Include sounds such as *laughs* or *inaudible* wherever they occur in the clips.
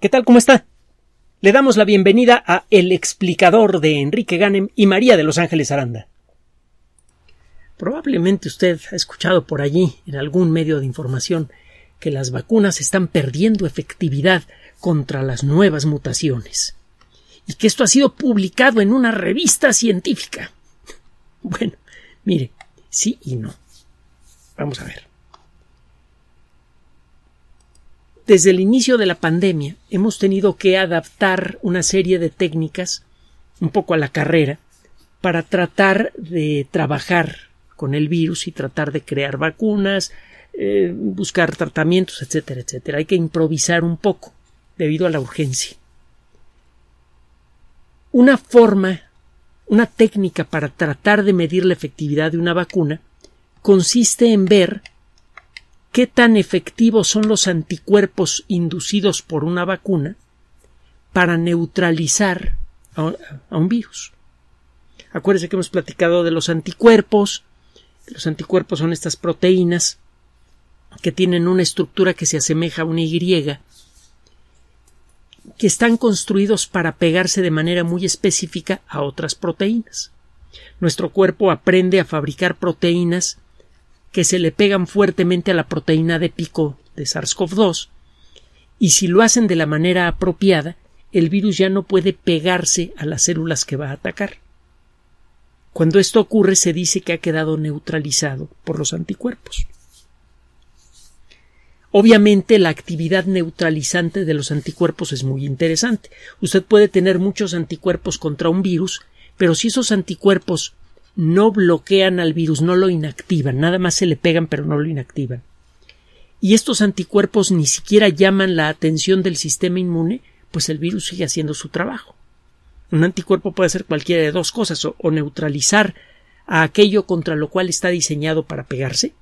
¿Qué tal? ¿Cómo está? Le damos la bienvenida a El explicador de Enrique Ganem y María de Los Ángeles Aranda. Probablemente usted ha escuchado por allí, en algún medio de información, que las vacunas están perdiendo efectividad contra las nuevas mutaciones y que esto ha sido publicado en una revista científica. *laughs* Bueno, mire, sí y no. Vamos a ver. Desde el inicio de la pandemia hemos tenido que adaptar una serie de técnicas un poco a la carrera para tratar de trabajar con el virus y tratar de crear vacunas, eh, buscar tratamientos, etcétera, etcétera. Hay que improvisar un poco debido a la urgencia. Una forma, una técnica para tratar de medir la efectividad de una vacuna consiste en ver qué tan efectivos son los anticuerpos inducidos por una vacuna para neutralizar a, un virus. Acuérdense que hemos platicado de los anticuerpos. Los anticuerpos son estas proteínas que tienen una estructura que se asemeja a una Y, que están construidos para pegarse de manera muy específica a otras proteínas. Nuestro cuerpo aprende a fabricar proteínas que se le pegan fuertemente a la proteína de pico de SARS-CoV-2 y si lo hacen de la manera apropiada, el virus ya no puede pegarse a las células que va a atacar. Cuando esto ocurre se dice que ha quedado neutralizado por los anticuerpos. Obviamente la actividad neutralizante de los anticuerpos es muy interesante. Usted puede tener muchos anticuerpos contra un virus, pero si esos anticuerpos no bloquean al virus, no lo inactivan, nada más se le pegan pero no lo inactivan. Y estos anticuerpos ni siquiera llaman la atención del sistema inmune, pues el virus sigue haciendo su trabajo. Un anticuerpo puede hacer cualquiera de dos cosas, o, o neutralizar a aquello contra lo cual está diseñado para pegarse,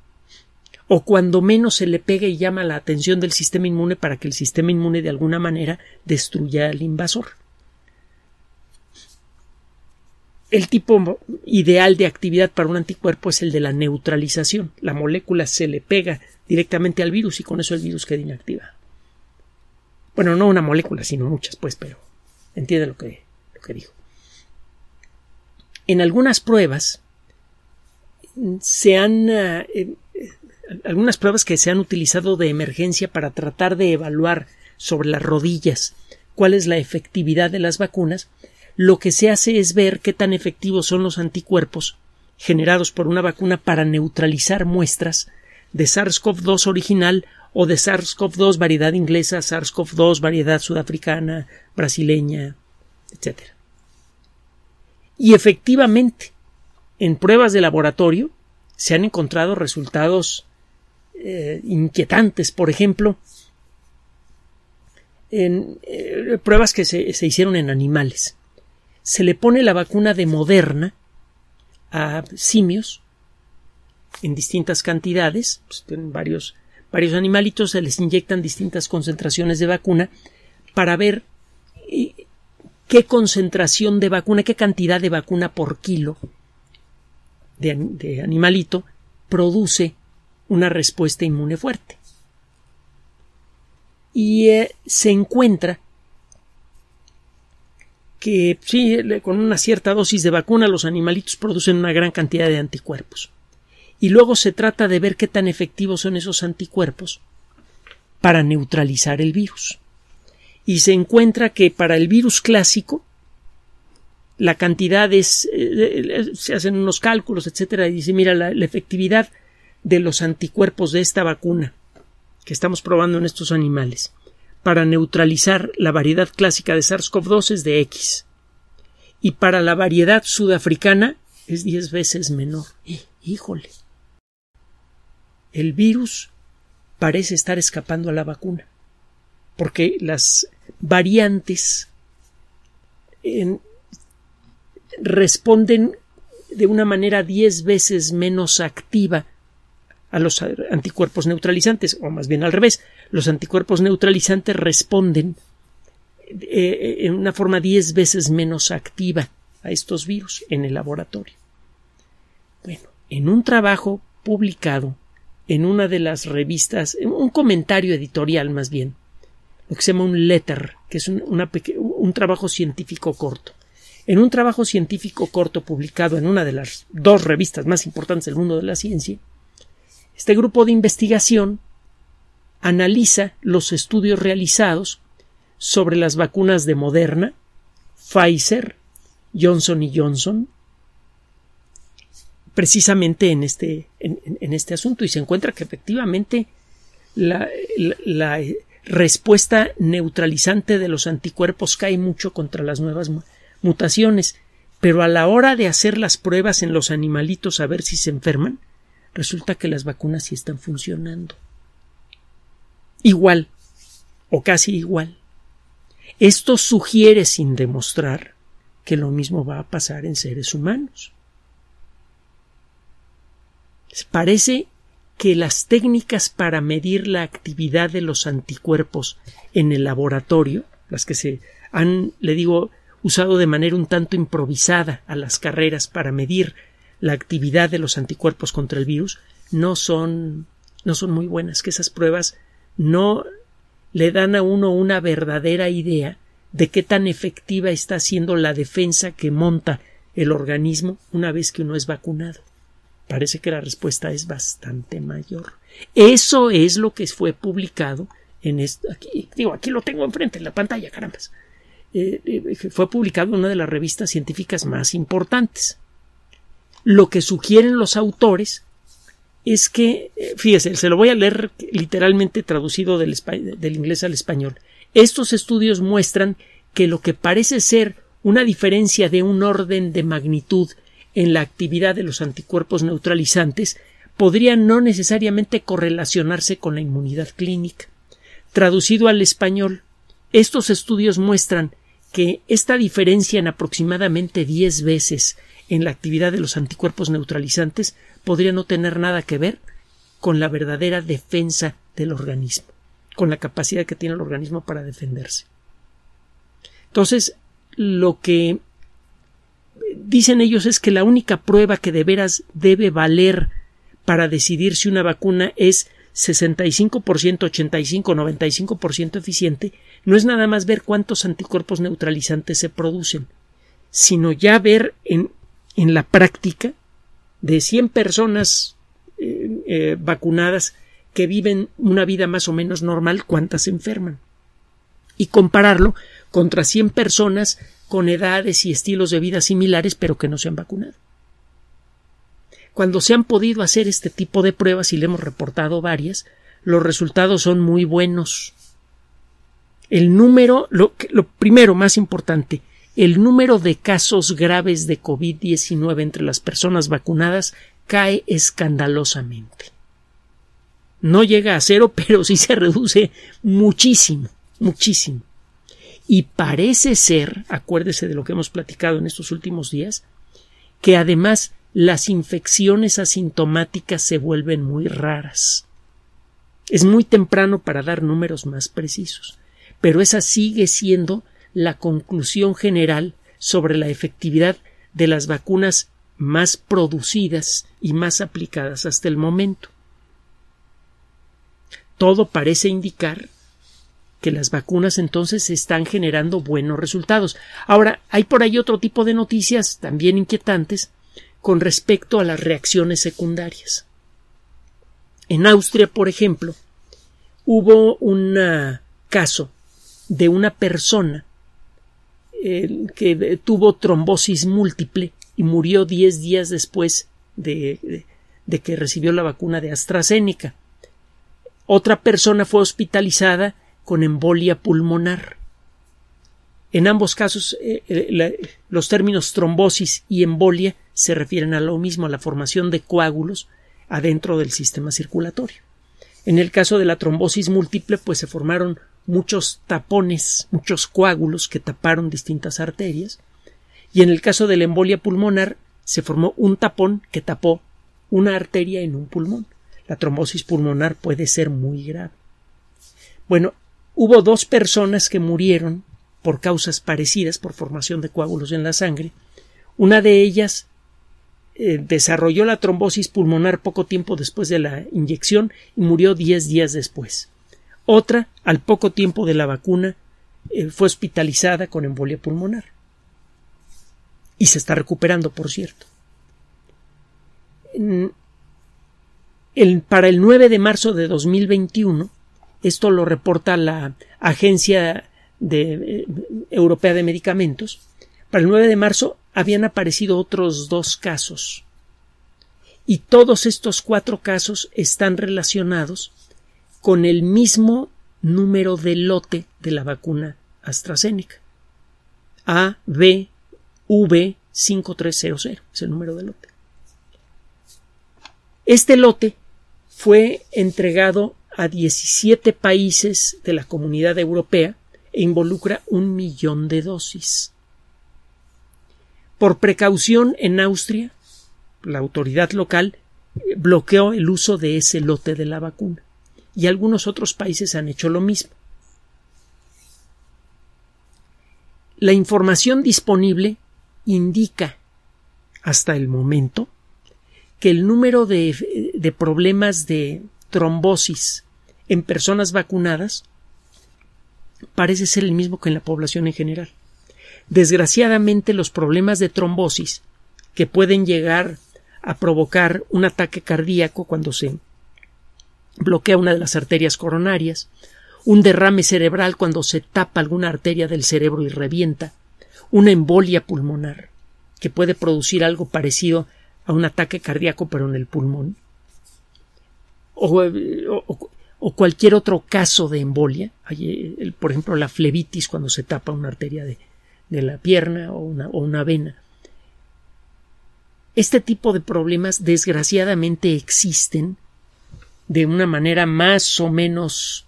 o cuando menos se le pega y llama la atención del sistema inmune para que el sistema inmune de alguna manera destruya al invasor. El tipo ideal de actividad para un anticuerpo es el de la neutralización. La molécula se le pega directamente al virus y con eso el virus queda inactiva. Bueno, no una molécula, sino muchas, pues, pero entiende lo que, lo que dijo. En algunas pruebas se han eh, eh, algunas pruebas que se han utilizado de emergencia para tratar de evaluar sobre las rodillas cuál es la efectividad de las vacunas lo que se hace es ver qué tan efectivos son los anticuerpos generados por una vacuna para neutralizar muestras de SARS-CoV-2 original o de SARS-CoV-2 variedad inglesa, SARS-CoV-2 variedad sudafricana, brasileña, etc. Y efectivamente, en pruebas de laboratorio se han encontrado resultados eh, inquietantes, por ejemplo, en eh, pruebas que se, se hicieron en animales se le pone la vacuna de Moderna a simios en distintas cantidades, pues, tienen varios, varios animalitos, se les inyectan distintas concentraciones de vacuna para ver eh, qué concentración de vacuna, qué cantidad de vacuna por kilo de, animalito produce una respuesta inmune fuerte. Y eh, se encuentra que sí, con una cierta dosis de vacuna los animalitos producen una gran cantidad de anticuerpos. Y luego se trata de ver qué tan efectivos son esos anticuerpos para neutralizar el virus. Y se encuentra que para el virus clásico la cantidad es eh, se hacen unos cálculos, etcétera, y dice mira la efectividad de los anticuerpos de esta vacuna que estamos probando en estos animales para neutralizar la variedad clásica de SARS-CoV-2 es de X. Y para la variedad sudafricana es 10 veces menor. híjole. El virus parece estar escapando a la vacuna. Porque las variantes responden de una manera 10 veces menos activa a los anticuerpos neutralizantes, o más bien al revés, los anticuerpos neutralizantes responden eh, en una forma diez veces menos activa a estos virus en el laboratorio. Bueno, en un trabajo publicado en una de las revistas, un comentario editorial más bien, lo que se llama un letter, que es un trabajo científico corto. En un trabajo científico corto publicado en una de las dos revistas más importantes del mundo de la ciencia, este grupo de investigación analiza los estudios realizados sobre las vacunas de Moderna, Pfizer, Johnson y Johnson, precisamente en este, en, este asunto y se encuentra que efectivamente la, la, respuesta neutralizante de los anticuerpos cae mucho contra las nuevas mutaciones, pero a la hora de hacer las pruebas en los animalitos a ver si se enferman, resulta que las vacunas sí están funcionando. Igual, o casi igual. Esto sugiere sin demostrar que lo mismo va a pasar en seres humanos. Parece que las técnicas para medir la actividad de los anticuerpos en el laboratorio, las que se han, le digo, usado de manera un tanto improvisada a las carreras para medir la actividad de los anticuerpos contra el virus, no son, no son muy buenas, que esas pruebas no le dan a uno una verdadera idea de qué tan efectiva está siendo la defensa que monta el organismo una vez que uno es vacunado. Parece que la respuesta es bastante mayor. Eso es lo que fue publicado en esto. Aquí, digo, aquí lo tengo enfrente en la pantalla, caramba. Eh, eh, fue publicado en una de las revistas científicas más importantes. Lo que sugieren los autores es que, eh, fíjese, se lo voy a leer literalmente traducido del, del inglés al español. Estos estudios muestran que lo que parece ser una diferencia de un orden de magnitud en la actividad de los anticuerpos neutralizantes podría no necesariamente correlacionarse con la inmunidad clínica. Traducido al español, estos estudios muestran que esta diferencia en aproximadamente diez veces en la actividad de los anticuerpos neutralizantes podría no tener nada que ver con la verdadera defensa del organismo, con la capacidad que tiene el organismo para defenderse. Entonces, lo que dicen ellos es que la única prueba que de veras debe valer para decidir si una vacuna es 65%, 85, 95% eficiente, no es nada más ver cuántos anticuerpos neutralizantes se producen, sino ya ver en, en la práctica de 100 personas eh, eh, vacunadas que viven una vida más o menos normal, cuántas se enferman. Y compararlo contra 100 personas con edades y estilos de vida similares pero que no se han vacunado. Cuando se han podido hacer este tipo de pruebas y le hemos reportado varias, los resultados son muy buenos. El número, lo, primero más importante, el número de casos graves de COVID-19 entre las personas vacunadas cae escandalosamente. No llega a cero, *laughs* pero sí se reduce muchísimo, muchísimo. Y parece ser, acuérdese de lo que hemos platicado en estos últimos días, que además las infecciones asintomáticas se vuelven muy raras. Es muy temprano para dar números más precisos, pero esa sigue siendo la conclusión general sobre la efectividad de las vacunas más producidas y más aplicadas hasta el momento. Todo parece indicar que las vacunas entonces están generando buenos resultados. Ahora, hay por ahí otro tipo de noticias también inquietantes con respecto a las reacciones secundarias. En Austria, por ejemplo, hubo un caso de una persona que tuvo trombosis múltiple y murió diez días después de, de que recibió la vacuna de AstraZeneca. Otra persona fue hospitalizada con embolia pulmonar. En ambos casos, eh, eh, los términos trombosis y embolia se refieren a lo mismo, a la formación de coágulos adentro del sistema circulatorio. En el caso de la trombosis múltiple, pues se formaron muchos tapones, muchos coágulos que taparon distintas arterias, y en el caso de la embolia pulmonar se formó un tapón que tapó una arteria en un pulmón. La trombosis pulmonar puede ser muy grave. Bueno, Hubo dos personas que murieron por causas parecidas, por formación de coágulos en la sangre. Una de ellas eh, desarrolló la trombosis pulmonar poco tiempo después de la inyección y murió diez días después. Otra, al poco tiempo de la vacuna, eh, fue hospitalizada con embolia pulmonar. Y se está recuperando, por cierto. para el 9 de marzo de 2021, esto lo reporta la Agencia eh, Europea de Medicamentos, para el 9 de marzo habían aparecido otros dos casos. Y todos estos cuatro casos están relacionados con el mismo número de lote de la vacuna AstraZeneca. A, B, V 5300 es el número de lote. Este lote fue entregado a 17 países de la comunidad europea e involucra un millón de dosis. Por precaución en Austria, la autoridad local bloqueó el uso de ese lote de la vacuna y algunos otros países han hecho lo mismo. La información disponible indica hasta el momento que el número de, de problemas de trombosis en personas vacunadas parece ser el mismo que en la población en general. Desgraciadamente, los problemas de trombosis que pueden llegar a provocar un ataque cardíaco cuando se bloquea una de las arterias coronarias, un derrame cerebral cuando se tapa alguna arteria del cerebro y revienta, una embolia pulmonar, que puede producir algo parecido a un ataque cardíaco pero en el pulmón, o, cualquier otro caso de embolia, por ejemplo la flebitis cuando se tapa una arteria de, la pierna o una, o una vena. Este tipo de problemas desgraciadamente existen de una manera más o menos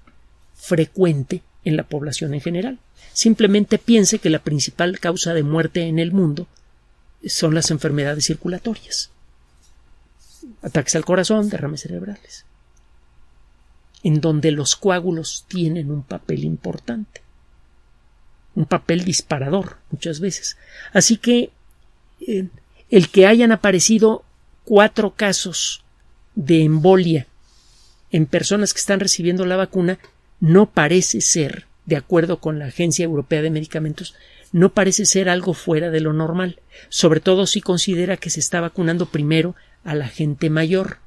frecuente en la población en general. Simplemente piense que la principal causa de muerte en el mundo son las enfermedades circulatorias. Ataques al corazón, derrames cerebrales en donde los coágulos tienen un papel importante, un papel disparador muchas veces. Así que eh, el que hayan aparecido cuatro casos de embolia en personas que están recibiendo la vacuna no parece ser, de acuerdo con la Agencia Europea de Medicamentos, no parece ser algo fuera de lo normal, sobre todo si considera que se está vacunando primero a la gente mayor.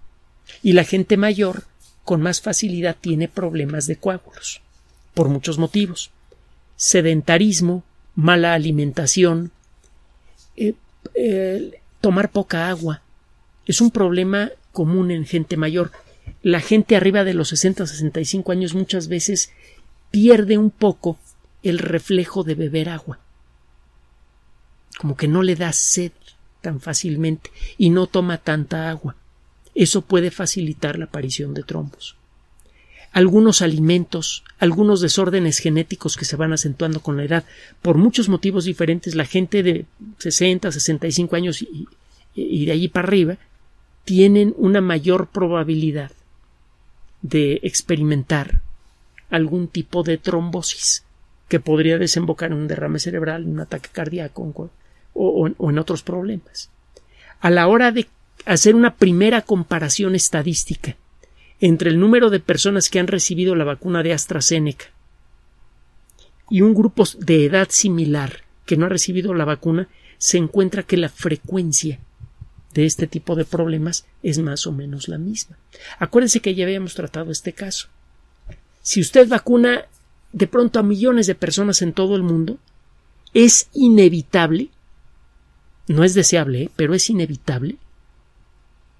Y la gente mayor con más facilidad tiene problemas de coágulos, por muchos motivos. Sedentarismo, mala alimentación, eh, tomar poca agua. Es un problema común en gente mayor. La gente arriba de los 60-65 años muchas veces pierde un poco el reflejo de beber agua. Como que no le da sed tan fácilmente y no toma tanta agua. Eso puede facilitar la aparición de trombos. Algunos alimentos, algunos desórdenes genéticos que se van acentuando con la edad, por muchos motivos diferentes, la gente de 60, 65 años y, y de allí para arriba tienen una mayor probabilidad de experimentar algún tipo de trombosis que podría desembocar en un derrame cerebral, en un ataque cardíaco o, o, en otros problemas. A la hora de hacer una primera comparación estadística entre el número de personas que han recibido la vacuna de AstraZeneca y un grupo de edad similar que no ha recibido la vacuna, se encuentra que la frecuencia de este tipo de problemas es más o menos la misma. Acuérdense que ya habíamos tratado este caso. Si usted vacuna de pronto a millones de personas en todo el mundo, es inevitable, no es deseable, ¿eh? pero es inevitable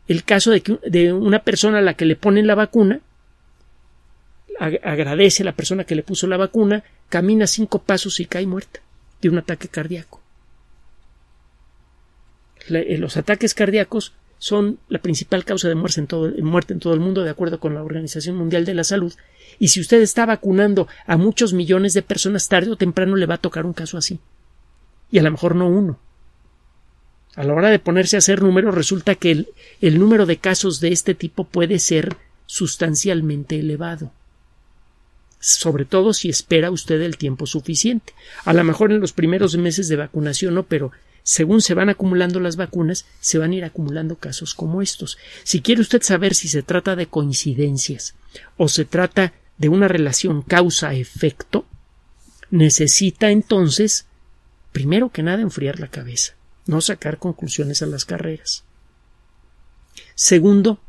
el caso de, que, de una persona a la que le ponen la vacuna, agradece a la persona que le puso la vacuna, camina cinco pasos y cae muerta de un ataque cardíaco. Eh, los ataques cardíacos son la principal causa de muerte en, todo, el mundo, de acuerdo con la Organización Mundial de la Salud. Y si usted está vacunando a muchos millones de personas, tarde o temprano le va a tocar un caso así. Y a lo mejor no uno. A la hora de ponerse a hacer números, resulta que el, el número de casos de este tipo puede ser sustancialmente elevado sobre todo si espera usted el tiempo suficiente. A lo mejor en los primeros meses de vacunación no, pero según se van acumulando las vacunas, se van a ir acumulando casos como estos. Si quiere usted saber si se trata de coincidencias o se trata de una relación causa-efecto, necesita entonces, primero que nada, enfriar la cabeza, no sacar conclusiones a las carreras. Segundo,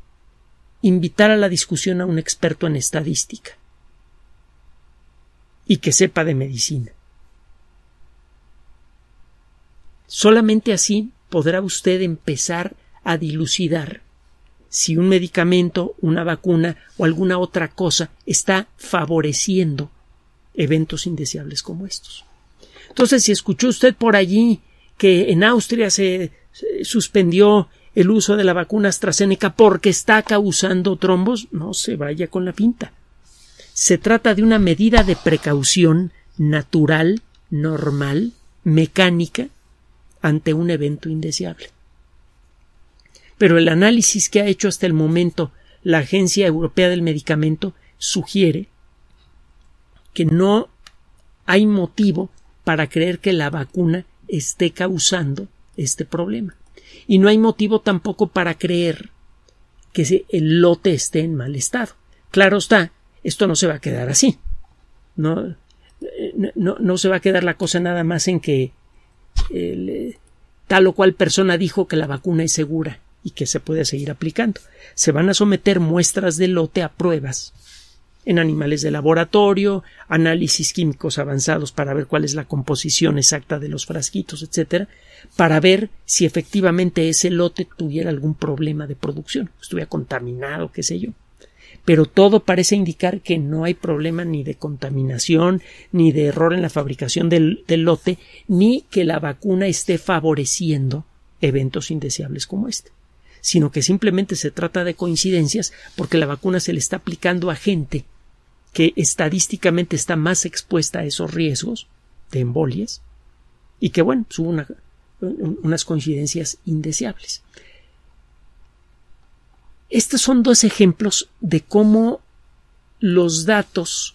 invitar a la discusión a un experto en estadística y que sepa de medicina. Solamente así podrá usted empezar a dilucidar si un medicamento, una vacuna o alguna otra cosa está favoreciendo eventos indeseables como estos. Entonces, si escuchó usted por allí que en Austria se, suspendió el uso de la vacuna AstraZeneca porque está causando trombos, no se vaya con la pinta. Se trata de una medida de precaución natural, normal, mecánica, ante un evento indeseable pero el análisis que ha hecho hasta el momento la Agencia Europea del Medicamento sugiere que no hay motivo para creer que la vacuna esté causando este problema. Y no hay motivo tampoco para creer que el lote esté en mal estado. Claro está, esto no se va a quedar así. No, no, no se va a quedar la cosa nada más en que eh, tal o cual persona dijo que la vacuna es segura y que se puede seguir aplicando. Se van a someter muestras de lote a pruebas en animales de laboratorio, análisis químicos avanzados para ver cuál es la composición exacta de los frasquitos, etcétera, para ver si efectivamente ese lote tuviera algún problema de producción, estuviera contaminado, qué sé yo. Pero todo parece indicar que no hay problema ni de contaminación, ni de error en la fabricación del, lote, ni que la vacuna esté favoreciendo eventos indeseables como este sino que simplemente se trata de coincidencias porque la vacuna se le está aplicando a gente que estadísticamente está más expuesta a esos riesgos de embolias y que bueno, pues hubo unas coincidencias indeseables. Estos son dos ejemplos de cómo los datos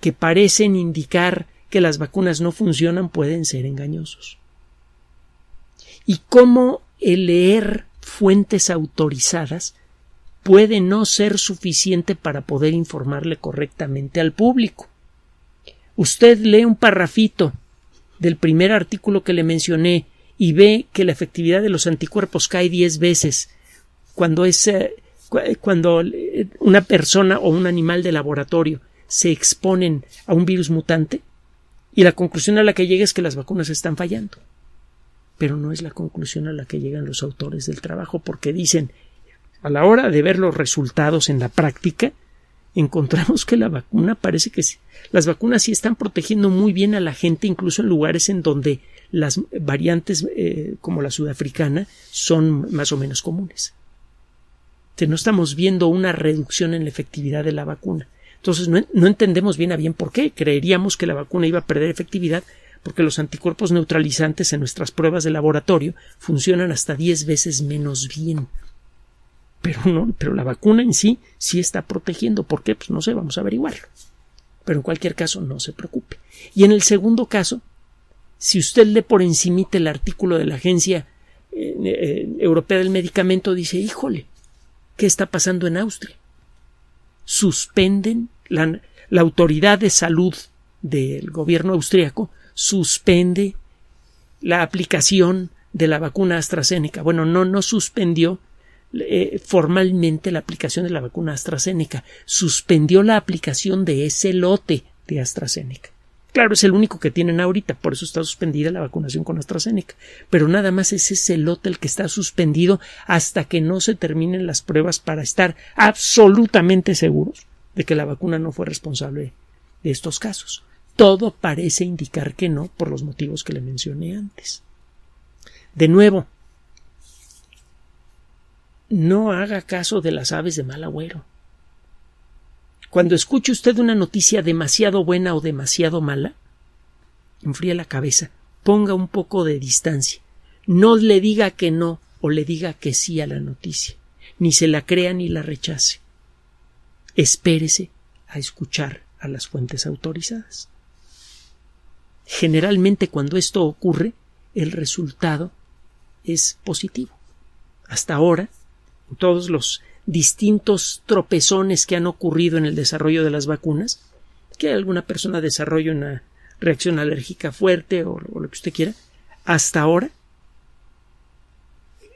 que parecen indicar que las vacunas no funcionan pueden ser engañosos. Y cómo el leer fuentes autorizadas puede no ser suficiente para poder informarle correctamente al público. Usted lee un parrafito del primer artículo que le mencioné y ve que la efectividad de los anticuerpos cae diez veces cuando es eh, cuando eh, una persona o un animal de laboratorio se exponen a un virus mutante y la conclusión a la que llega es que las vacunas están fallando pero no es la conclusión a la que llegan los autores del trabajo, porque dicen a la hora de ver los resultados en la práctica, encontramos que la vacuna parece que las vacunas sí están protegiendo muy bien a la gente, incluso en lugares en donde las variantes eh, como la sudafricana son más o menos comunes. No estamos viendo una reducción en la efectividad de la vacuna. Entonces no, no entendemos bien a bien por qué. Creeríamos que la vacuna iba a perder efectividad porque los anticuerpos neutralizantes en nuestras pruebas de laboratorio funcionan hasta diez veces menos bien. Pero no, pero la vacuna en sí sí está protegiendo. ¿Por qué? Pues no sé, vamos a averiguarlo. Pero en cualquier caso, no se preocupe. Y en el segundo caso, si usted lee por encimita el artículo de la Agencia eh, eh, Europea del Medicamento, dice, híjole, ¿qué está pasando en Austria? Suspenden la, la autoridad de salud del gobierno austriaco suspende la aplicación de la vacuna AstraZeneca. Bueno, no, no suspendió eh, formalmente la aplicación de la vacuna AstraZeneca, suspendió la aplicación de ese lote de AstraZeneca. Claro, es el único que tienen ahorita, por eso está suspendida la vacunación con AstraZeneca. Pero nada más es ese lote el que está suspendido hasta que no se terminen las pruebas para estar absolutamente seguros de que la vacuna no fue responsable de estos casos. Todo parece indicar que no, por los motivos que le mencioné antes. De nuevo, no haga caso de las aves de mal agüero. Cuando escuche usted una noticia demasiado buena o demasiado mala, enfríe la cabeza, ponga un poco de distancia. No le diga que no o le diga que sí a la noticia, ni se la crea ni la rechace. Espérese a escuchar a las fuentes autorizadas. Generalmente cuando esto ocurre, el resultado es positivo. Hasta ahora, en todos los distintos tropezones que han ocurrido en el desarrollo de las vacunas, que alguna persona desarrolle una reacción alérgica fuerte o, lo que usted quiera, hasta ahora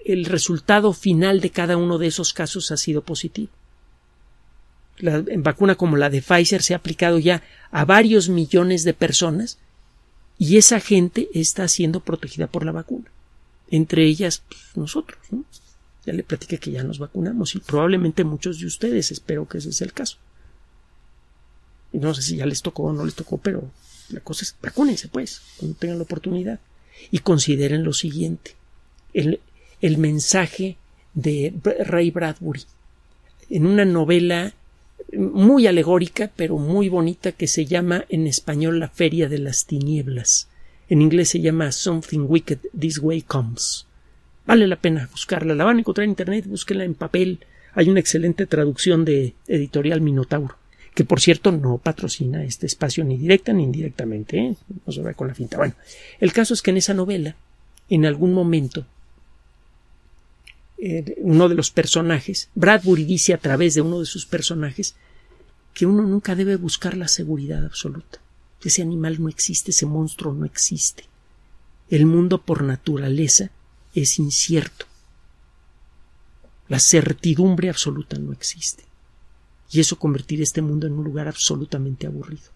el resultado final de cada uno de esos casos ha sido positivo. La vacuna como la de Pfizer se ha aplicado ya a varios millones de personas y esa gente está siendo protegida por la vacuna. Entre ellas pues, nosotros. ¿no? Le platiqué que ya nos vacunamos y probablemente muchos de ustedes, espero que ese sea el caso. Y no sé si ya les tocó o no les tocó, pero la cosa es vacúnense pues, cuando tengan la oportunidad. Y consideren lo siguiente. El, el mensaje de Ray Bradbury en una novela muy alegórica pero muy bonita que se llama en español La Feria de las Tinieblas. En inglés se llama Something Wicked This Way Comes. Vale la pena buscarla. La van a encontrar en internet, búsquenla en papel. Hay una excelente traducción de editorial Minotauro, que por cierto no patrocina este espacio ni directa ni indirectamente. ¿eh? No se va con la finta. Bueno, el caso es que en esa novela, en algún momento, eh, uno de los personajes, Bradbury dice a través de uno de sus personajes que uno nunca debe buscar la seguridad absoluta. Ese animal no existe, ese monstruo no existe. El mundo por naturaleza es incierto. La certidumbre absoluta no existe. Y eso convertir este mundo en un lugar absolutamente aburrido.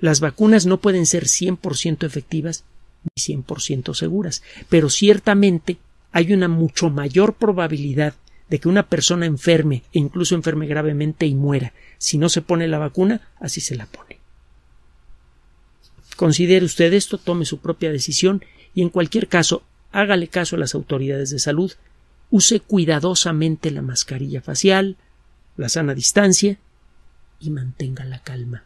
Las vacunas no pueden ser 100% efectivas ni 100% seguras, pero ciertamente hay una mucho mayor probabilidad de que una persona enferme e incluso enferme gravemente y muera si no se pone la vacuna, así se la pone. Considere usted esto, tome su propia decisión y en cualquier caso hágale caso a las autoridades de salud, use cuidadosamente la mascarilla facial, la sana distancia y mantenga la calma.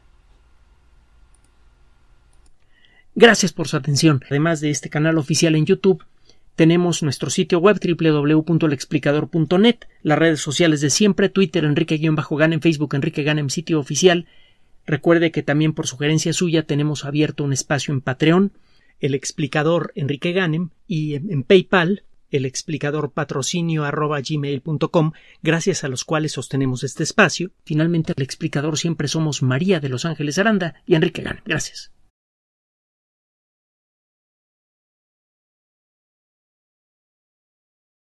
Gracias por su atención. Además de este canal oficial en YouTube, tenemos nuestro sitio web www.lexplicador.net, las redes sociales de siempre, Twitter Enrique-Ganem, Facebook Enrique Ganem, sitio oficial. Recuerde que también por sugerencia suya tenemos abierto un espacio en Patreon, el explicador Enrique Ganem, y en PayPal, el explicador patrocinio arroba gmail.com, gracias a los cuales sostenemos este espacio. Finalmente, el explicador siempre somos María de Los Ángeles Aranda y Enrique Ganem. Gracias.